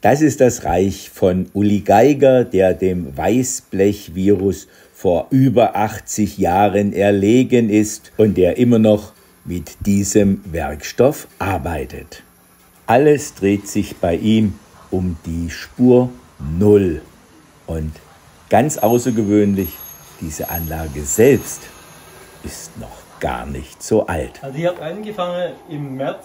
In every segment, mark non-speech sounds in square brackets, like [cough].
Das ist das Reich von Uli Geiger, der dem Weißblechvirus vor über 80 Jahren erlegen ist und der immer noch mit diesem Werkstoff arbeitet. Alles dreht sich bei ihm um die Spur Null. Und ganz außergewöhnlich, diese Anlage selbst ist noch gar nicht so alt. Also ich habe angefangen im März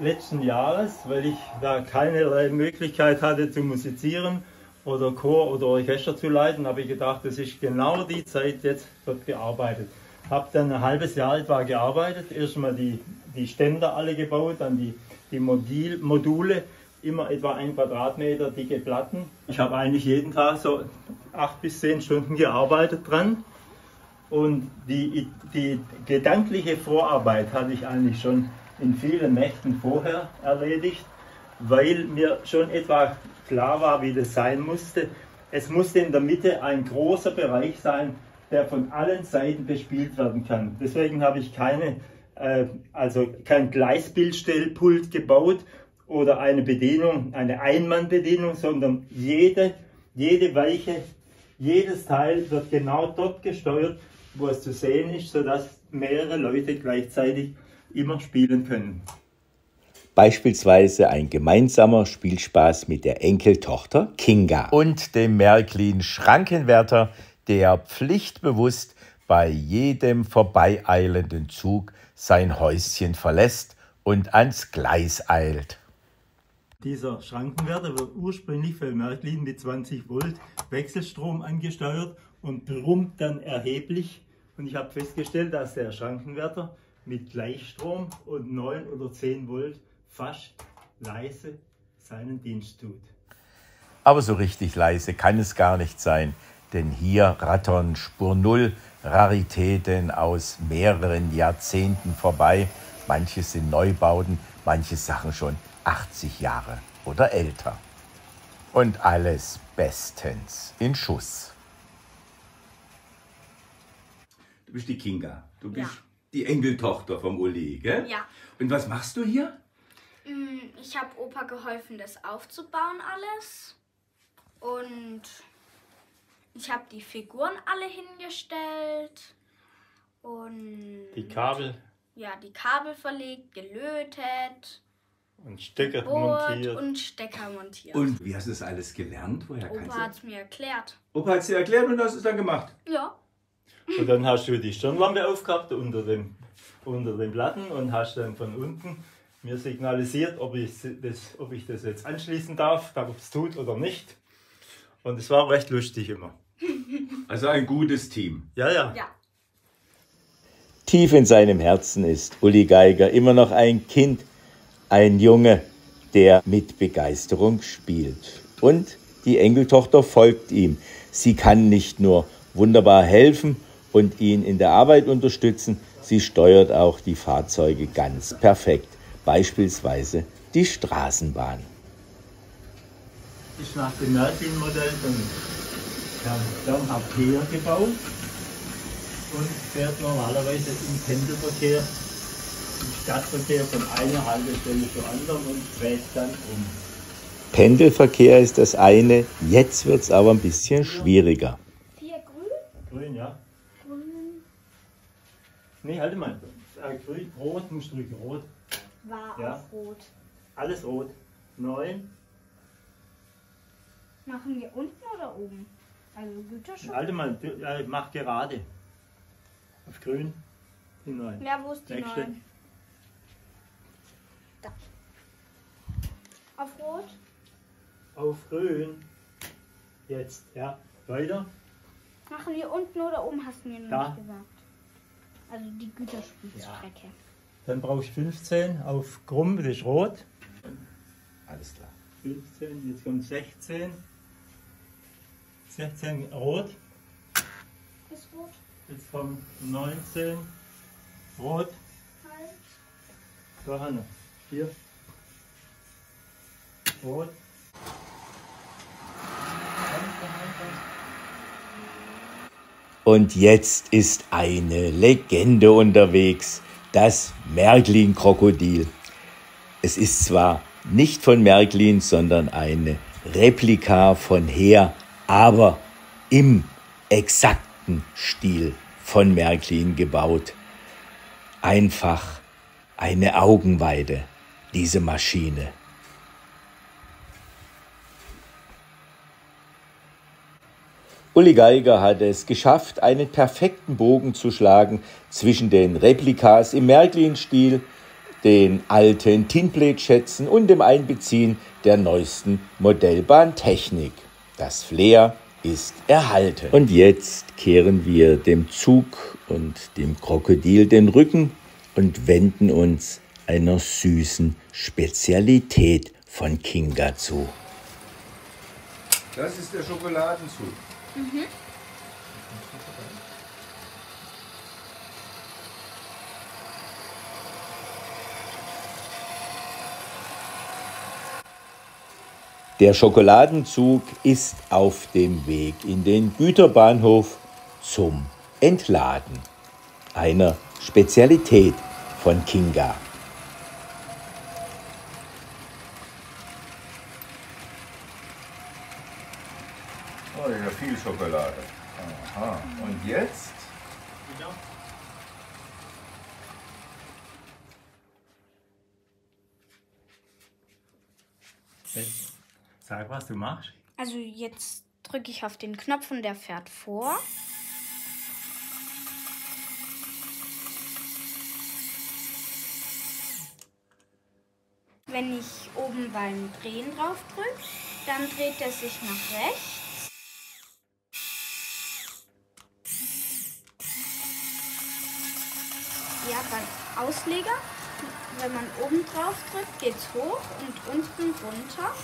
letzten Jahres, weil ich da keinerlei Möglichkeit hatte zu musizieren oder Chor oder Orchester zu leiten, habe ich gedacht, das ist genau die Zeit, jetzt wird gearbeitet. Habe dann ein halbes Jahr etwa gearbeitet, erstmal die, die Ständer alle gebaut, dann die, die Modul, Module, immer etwa ein Quadratmeter dicke Platten. Ich habe eigentlich jeden Tag so acht bis zehn Stunden gearbeitet dran. Und die, die gedankliche Vorarbeit hatte ich eigentlich schon in vielen Nächten vorher erledigt, weil mir schon etwa klar war, wie das sein musste. Es musste in der Mitte ein großer Bereich sein, der von allen Seiten bespielt werden kann. Deswegen habe ich keine, äh, also kein Gleisbildstellpult gebaut oder eine Bedienung, eine Einmannbedienung, sondern jede, jede Weiche, jedes Teil wird genau dort gesteuert, wo es zu sehen ist, sodass mehrere Leute gleichzeitig immer spielen können. Beispielsweise ein gemeinsamer Spielspaß mit der Enkeltochter Kinga. Und dem Märklin Schrankenwärter, der pflichtbewusst bei jedem vorbeieilenden Zug sein Häuschen verlässt und ans Gleis eilt. Dieser Schrankenwärter wird ursprünglich für Märklin mit 20 Volt Wechselstrom angesteuert und brummt dann erheblich. Und ich habe festgestellt, dass der Schrankenwärter mit Gleichstrom und 9 oder 10 Volt fast leise seinen Dienst tut. Aber so richtig leise kann es gar nicht sein, denn hier rattern Spur Null Raritäten aus mehreren Jahrzehnten vorbei. Manche sind Neubauten, manche Sachen schon 80 Jahre oder älter. Und alles bestens in Schuss. Du bist die Kinga. Du bist Ja. Die Enkeltochter vom Uli, gell? Ja. Und was machst du hier? Mm, Ich habe Opa geholfen, das aufzubauen alles. Und ich habe die Figuren alle hingestellt. Und Die Kabel ja, die Kabel verlegt, gelötet, und Stecker montiert. und Stecker montiert. Und wie hast du das alles gelernt? Woher Opa du? hat es mir erklärt. Opa hat es dir erklärt und du hast es dann gemacht. Ja. Und dann hast du die Stirnlampe aufgehabt unter den, unter den Platten und hast dann von unten mir signalisiert, ob ich das, ob ich das jetzt anschließen darf, ob es tut oder nicht. Und es war recht lustig immer. Also ein gutes Team. Ja, ja. Ja. Tief in seinem Herzen ist Uli Geiger immer noch ein Kind, ein Junge, der mit Begeisterung spielt. Und die Enkeltochter folgt ihm. Sie kann nicht nur wunderbar helfen und ihn in der Arbeit unterstützen, sie steuert auch die Fahrzeuge ganz perfekt, beispielsweise die Straßenbahn. ist nach dem Märklin-Modell von Herrn Bernhard Peer gebaut und fährt normalerweise im Pendelverkehr, im Stadtverkehr von einer Haltestelle zur anderen und dreht dann um. Pendelverkehr ist das eine, jetzt wird es aber ein bisschen schwieriger. Grün? Ja? Grün Nee, halt mal. Äh, grün, rot, musst du drücken, rot. war Ja. auch rot. Alles rot. Neun. Machen wir unten oder oben? Also Güterschutz? Halte mal, äh, mach gerade. Auf grün. Die neun. Ja, wo ist die Nächste. neun? Da. Auf rot? Auf grün. Jetzt, ja. Weiter. Machen wir unten oder oben, hast du mir noch Da. nicht gesagt. Also die Güterspielstrecke. Dann brauche ich 15 auf krumm, das ist rot. Alles klar. 15, jetzt kommt 16. 16 rot. Ist rot. Jetzt kommt 19 rot. Halt. Da Hanne. Hier. Rot. Und jetzt ist eine Legende unterwegs, das Märklin-Krokodil. Es ist zwar nicht von Märklin, sondern eine Replika von Heer, aber im exakten Stil von Märklin gebaut. Einfach eine Augenweide, diese Maschine. Uli Geiger hat es geschafft, einen perfekten Bogen zu schlagen zwischen den Replikas im Märklin-Stil, den alten Tinplate-Schätzen und dem Einbeziehen der neuesten Modellbahntechnik. Das Flair ist erhalten. Und jetzt kehren wir dem Zug und dem Krokodil den Rücken und wenden uns einer süßen Spezialität von Kinga zu. Das ist der Schokoladenzug. Mhm. Der Schokoladenzug ist auf dem Weg in den Güterbahnhof zum Entladen. Einer Spezialität von Kinga. Oh, ja, viel Schokolade. Aha. Und jetzt? Sag, was du machst. Also jetzt drücke ich auf den Knopf und der fährt vor. Wenn ich oben beim Drehen drauf drücke, dann dreht er sich nach rechts. Ja, beim Ausleger, wenn man oben drauf drückt, geht es hoch und unten runter.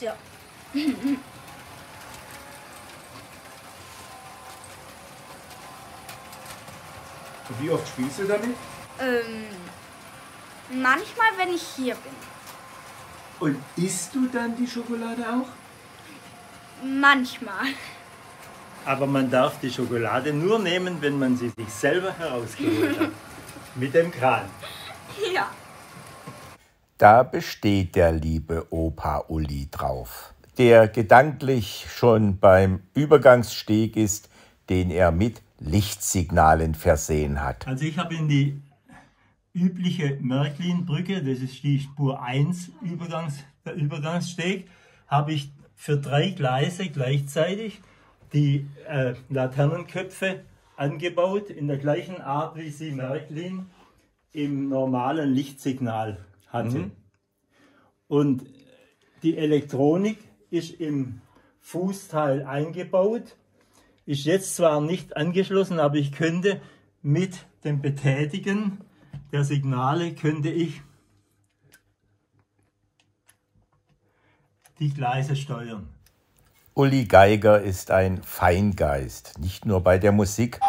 So. [laughs] Und wie oft spielst du damit? Ähm, manchmal, wenn ich hier bin. Und isst du dann die Schokolade auch? Manchmal. Aber man darf die Schokolade nur nehmen, wenn man sie sich selber herausgeholt hat. [laughs] Mit dem Kran. Da besteht der liebe Opa Uli drauf, der gedanklich schon beim Übergangssteg ist, den er mit Lichtsignalen versehen hat. Also ich habe in die übliche Märklin-Brücke, das ist die Spur 1 Übergangs, der Übergangssteg, habe ich für drei Gleise gleichzeitig die äh, Laternenköpfe angebaut, in der gleichen Art, wie sie Märklin im normalen Lichtsignal hatte. Mhm. Und die Elektronik ist im Fußteil eingebaut, ist jetzt zwar nicht angeschlossen, aber ich könnte mit dem Betätigen der Signale könnte ich die Gleise steuern. Uli Geiger ist ein Feingeist, nicht nur bei der Musik,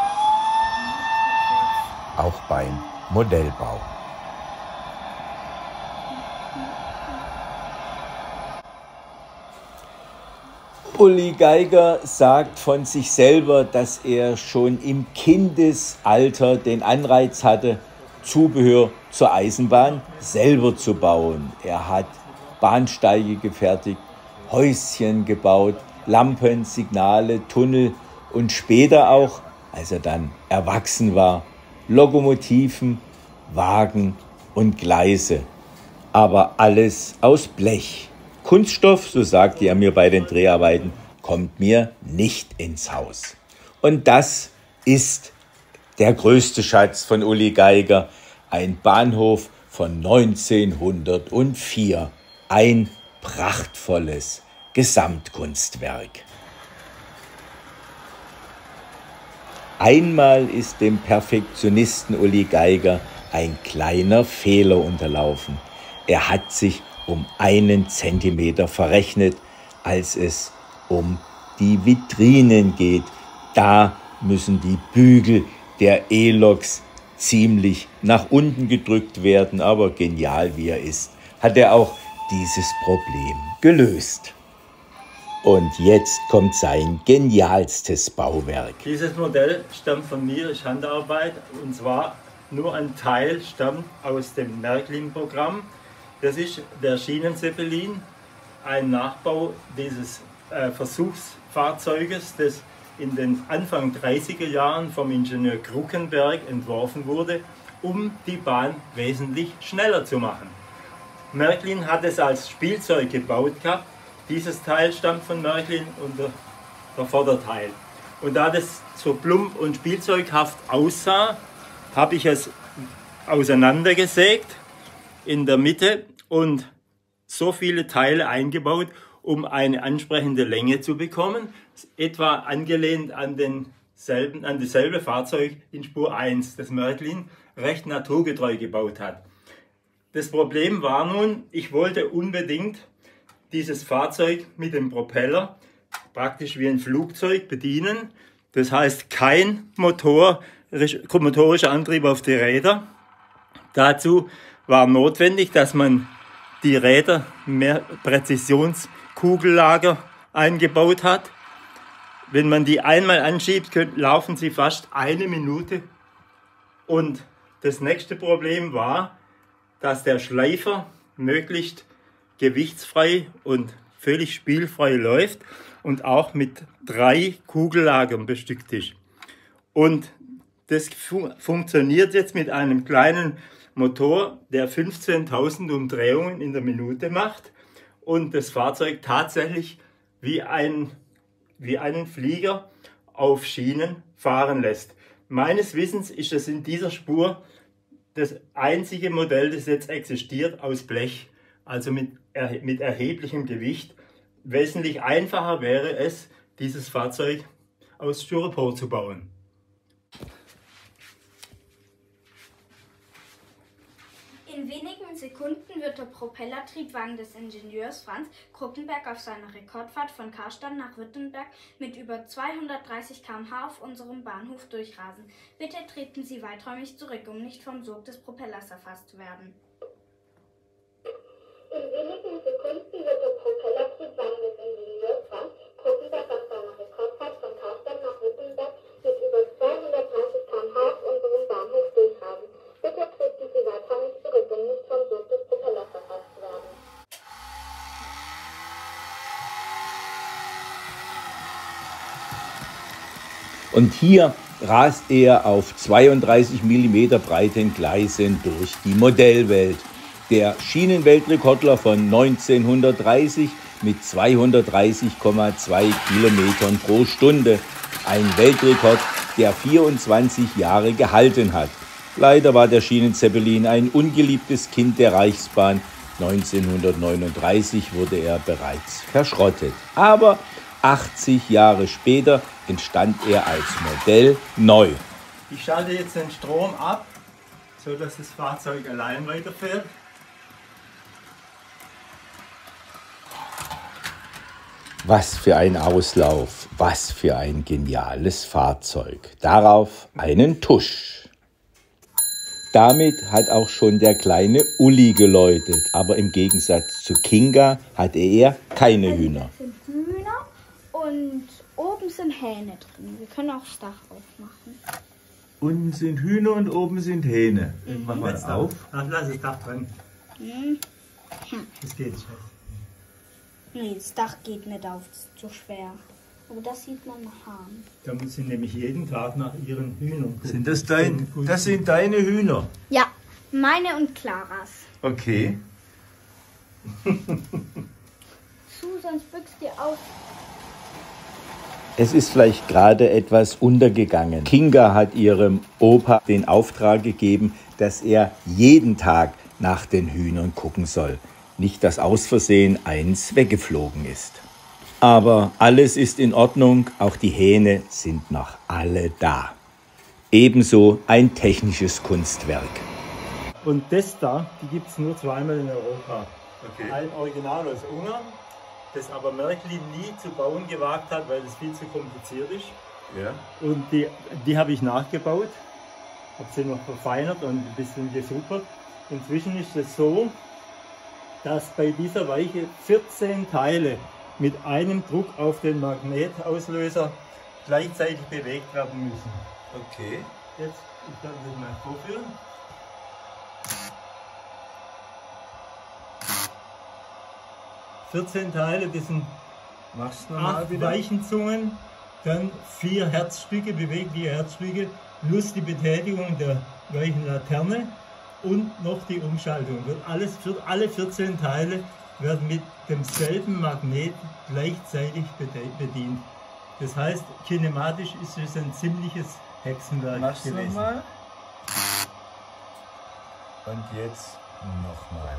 auch beim Modellbau. Uli Geiger sagt von sich selber, dass er schon im Kindesalter den Anreiz hatte, Zubehör zur Eisenbahn selber zu bauen. Er hat Bahnsteige gefertigt, Häuschen gebaut, Lampen, Signale, Tunnel und später auch, als er dann erwachsen war, Lokomotiven, Wagen und Gleise. Aber alles aus Blech. Kunststoff, so sagte er mir bei den Dreharbeiten, kommt mir nicht ins Haus. Und das ist der größte Schatz von Uli Geiger, ein Bahnhof von 1904, ein prachtvolles Gesamtkunstwerk. Einmal ist dem Perfektionisten Uli Geiger ein kleiner Fehler unterlaufen. Er hat sich um einen Zentimeter verrechnet, als es um die Vitrinen geht. Da müssen die Bügel der E-Loks ziemlich nach unten gedrückt werden, aber genial wie er ist, hat er auch dieses Problem gelöst. Und jetzt kommt sein genialstes Bauwerk. Dieses Modell stammt von mir, ist Handarbeit und zwar nur ein Teil stammt aus dem Märklin-Programm. Das ist der Schienenzeppelin, ein Nachbau dieses äh, Versuchsfahrzeuges, das in den Anfang 30er Jahren vom Ingenieur Kruckenberg entworfen wurde, um die Bahn wesentlich schneller zu machen. Märklin hat es als Spielzeug gebaut gehabt. Dieses Teil stammt von Märklin und der, der Vorderteil. Und da das so plump und spielzeughaft aussah, habe ich es auseinandergesägt in der Mitte und so viele Teile eingebaut, um eine ansprechende Länge zu bekommen, etwa angelehnt an, denselben, an dasselbe Fahrzeug in Spur 1, das Märklin recht naturgetreu gebaut hat. Das Problem war nun, ich wollte unbedingt dieses Fahrzeug mit dem Propeller praktisch wie ein Flugzeug bedienen. Das heißt kein Motor, motorischer Antrieb auf die Räder. Dazu war notwendig, dass man die Räder mehr Präzisionskugellager eingebaut hat. Wenn man die einmal anschiebt, laufen sie fast eine Minute. Und das nächste Problem war, dass der Schleifer möglichst gewichtsfrei und völlig spielfrei läuft und auch mit drei Kugellagern bestückt ist. Und das fu funktioniert jetzt mit einem kleinen Motor, der 15.000 Umdrehungen in der Minute macht und das Fahrzeug tatsächlich wie, ein, wie einen Flieger auf Schienen fahren lässt. Meines Wissens ist es in dieser Spur das einzige Modell, das jetzt existiert, aus Blech, also mit, mit erheblichem Gewicht. Wesentlich einfacher wäre es, dieses Fahrzeug aus Styropor zu bauen. In wenigen Sekunden wird der Propellertriebwagen des Ingenieurs Franz Kruckenberg auf seiner Rekordfahrt von Karstadt nach Württemberg mit über 230 km/h auf unserem Bahnhof durchrasen. Bitte treten Sie weiträumig zurück, um nicht vom Sog des Propellers erfasst zu werden. In wenigen Sekunden wird der Propellertriebwagen des Ingenieurs Franz Kruckenberg auf seiner Rekordfahrt von Karstadt nach Württemberg mit über 230 km/h auf unserem Bahnhof durchrasen. Bitte treten Sie weiträumig zurück, um nicht vom Sog des Propellers erfasst zu werden. Und hier rast er auf 32 mm breiten Gleisen durch die Modellwelt. Der Schienenweltrekordler von 1930 mit 230,2 Kilometern pro Stunde. Ein Weltrekord, der 24 Jahre gehalten hat. Leider war der Schienenzeppelin ein ungeliebtes Kind der Reichsbahn. 1939 wurde er bereits verschrottet. Aber 80 Jahre später entstand er als Modell neu. Ich schalte jetzt den Strom ab, sodass das Fahrzeug allein weiterfährt. Was für ein Auslauf, was für ein geniales Fahrzeug. Darauf einen Tusch. Damit hat auch schon der kleine Uli geläutet, aber im Gegensatz zu Kinga hatte er keine Hühner. Und oben sind Hähne drin. Wir können auch das Dach aufmachen. Unten sind Hühner und oben sind Hähne. Mach mal Jetzt auf. Ach, lass das Dach drin. Hm. Das geht nicht. Nee, das Dach geht nicht auf, das ist zu schwer. Aber das sieht man nach Haaren. Da muss sie nämlich jeden Tag nach ihren Hühnern gucken. Sind das dein, das sind deine Hühner? Ja, meine und Claras. Okay. Su, sonst büchst dir auf. Es ist vielleicht gerade etwas untergegangen. Kinga hat ihrem Opa den Auftrag gegeben, dass er jeden Tag nach den Hühnern gucken soll. Nicht, dass aus Versehen eins weggeflogen ist. Aber alles ist in Ordnung, auch die Hähne sind noch alle da. ebenso ein technisches Kunstwerk. Und das da, die gibt es nur zweimal in Europa. Okay. Ein Original aus Ungarn, das aber Märklin nie zu bauen gewagt hat, weil es viel zu kompliziert ist. Ja. Und die, die habe ich nachgebaut, habe sie noch verfeinert und ein bisschen gesuppert. Inzwischen ist es so, dass bei dieser Weiche 14 Teile mit einem Druck auf den Magnetauslöser gleichzeitig bewegt werden müssen. Okay. Jetzt, ich kann das mal vorführen. Vierzehn Teile, das sind Mach's acht Weichenzungen, dann vier Herzstücke, bewegt vier Herzstücke, plus die Betätigung der weichen Laterne und noch die Umschaltung. Wird alles alle 14 Teile werden mit demselben Magnet gleichzeitig bedient. Das heißt, kinematisch ist es ein ziemliches Hexenwerk Mach's gewesen. nochmal. Und jetzt nochmal.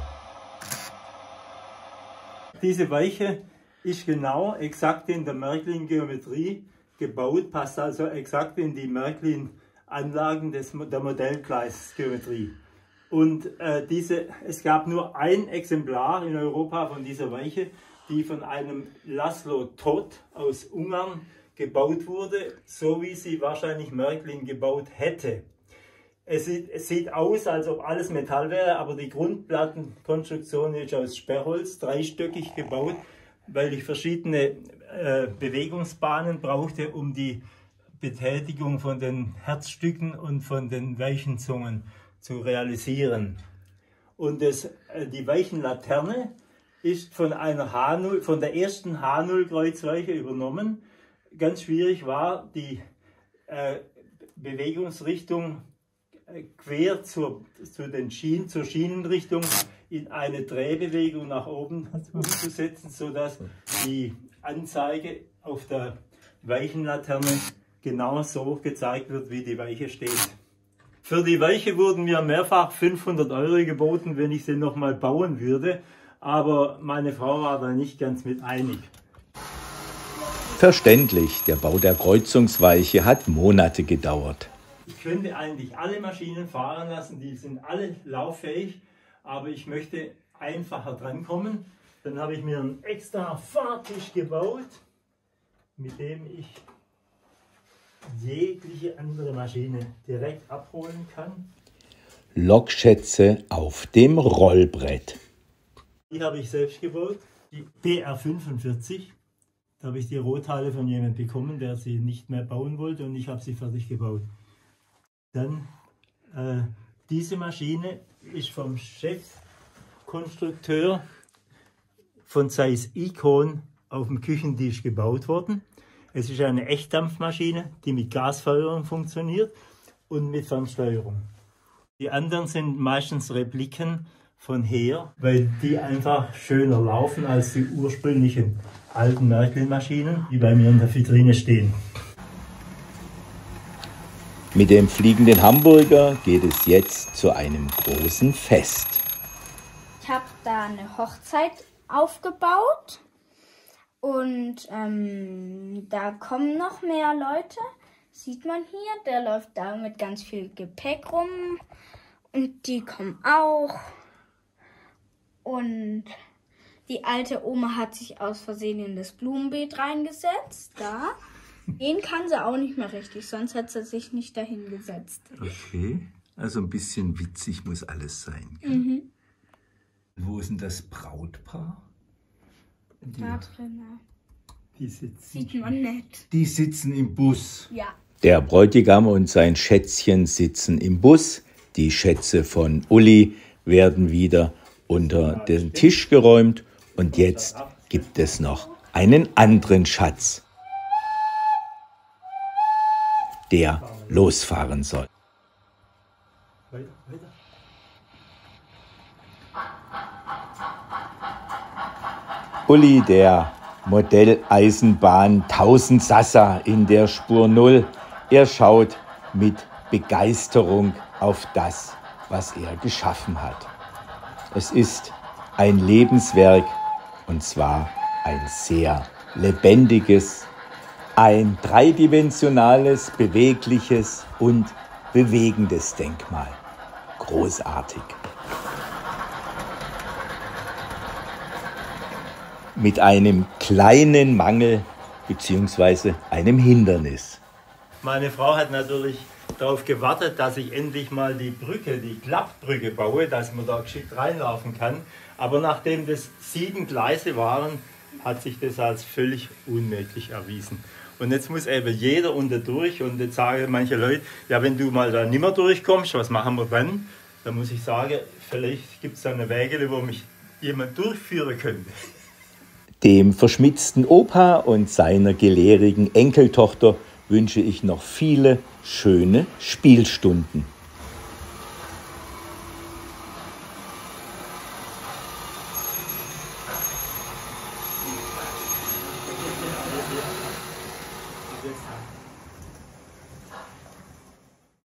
Diese Weiche ist genau exakt in der Märklin-Geometrie gebaut, passt also exakt in die Märklin-Anlagen der Modellgleisgeometrie. Und äh, diese, es gab nur ein Exemplar in Europa von dieser Weiche, die von einem Laszlo Todt aus Ungarn gebaut wurde, so wie sie wahrscheinlich Märklin gebaut hätte. Es sieht, es sieht aus, als ob alles Metall wäre, aber die Grundplattenkonstruktion ist aus Sperrholz, dreistöckig gebaut, weil ich verschiedene äh, Bewegungsbahnen brauchte, um die Betätigung von den Herzstücken und von den Weichenzungen zu realisieren. Und das, äh, die Weichenlaterne ist von einer H0, von der ersten H0-Kreuzweiche übernommen. Ganz schwierig war die äh, Bewegungsrichtung quer zur, zu den Schienen, zur Schienenrichtung in eine Drehbewegung nach oben [laughs] umzusetzen, sodass die Anzeige auf der Weichenlaterne genau so gezeigt wird, wie die Weiche steht. Für die Weiche wurden mir mehrfach 500 Euro geboten, wenn ich sie nochmal bauen würde, aber meine Frau war da nicht ganz mit einig. Verständlich, der Bau der Kreuzungsweiche hat Monate gedauert. Ich könnte eigentlich alle Maschinen fahren lassen, die sind alle lauffähig, aber ich möchte einfacher drankommen. Dann habe ich mir einen extra Fahrtisch gebaut, mit dem ich jegliche andere Maschine direkt abholen kann. Lokschätze auf dem Rollbrett. Die habe ich selbst gebaut, die BR45. Da habe ich die Rohteile von jemandem bekommen, der sie nicht mehr bauen wollte und ich habe sie fertig gebaut. Dann äh, diese Maschine ist vom Chefkonstrukteur von Zeiss Icon auf dem Küchentisch gebaut worden. Es ist eine Echtdampfmaschine, die mit Gasfeuerung funktioniert und mit Fernsteuerung. Die anderen sind meistens Repliken von her, weil die einfach schöner laufen als die ursprünglichen alten Märklin-Maschinen, die bei mir in der Vitrine stehen. Mit dem fliegenden Hamburger geht es jetzt zu einem großen Fest. Ich habe da eine Hochzeit aufgebaut und ähm, da kommen noch mehr Leute. Sieht man hier, der läuft da mit ganz viel Gepäck rum und die kommen auch. Und die alte Oma hat sich aus Versehen in das Blumenbeet reingesetzt. Da. Den kann sie auch nicht mehr richtig, sonst hat sie sich nicht dahin gesetzt. Okay. Also ein bisschen witzig muss alles sein. Mhm. Wo ist denn das Brautpaar? Da drin. Die sitzen. Sieht man nicht. Die sitzen im Bus. Ja. Der Bräutigam und sein Schätzchen sitzen im Bus. Die Schätze von Uli werden wieder unter den Tisch geräumt. Und jetzt gibt es noch einen anderen Schatz, der losfahren soll. Uli, der Modelleisenbahn 1000 Sassa in der Spur 0. Er schaut mit Begeisterung auf das, was er geschaffen hat. Es ist ein Lebenswerk und zwar ein sehr lebendiges, Ein dreidimensionales, bewegliches und bewegendes Denkmal. Großartig. Mit einem kleinen Mangel bzw. einem Hindernis. Meine Frau hat natürlich darauf gewartet, dass ich endlich mal die Brücke, die Klappbrücke baue, dass man da geschickt reinlaufen kann. Aber nachdem das sieben Gleise waren, hat sich das als völlig unmöglich erwiesen. Und jetzt muss eben jeder unter durch und jetzt sagen manche Leute, ja wenn du mal da nimmer durchkommst, was machen wir dann? Da muss ich sagen, vielleicht gibt es da eine Wege, wo mich jemand durchführen könnte. Dem verschmitzten Opa und seiner gelehrigen Enkeltochter wünsche ich noch viele schöne Spielstunden.